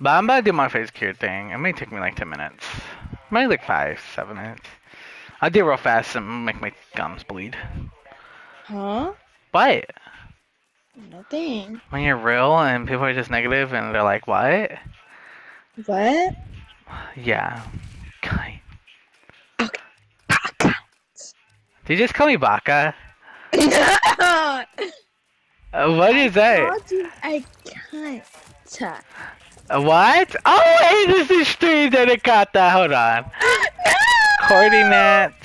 But I'm about to do my face cure thing. It may take me like 10 minutes. Maybe like 5, 7 minutes. I'll do it real fast and make my gums bleed. Huh? What? Nothing. When you're real and people are just negative and they're like, what? What? Yeah. Okay. Baka. Did you just call me Baka? Uh, what is that? I can't. What? Oh, wait, this is stream dedicata. Hold on. no! Coordinates.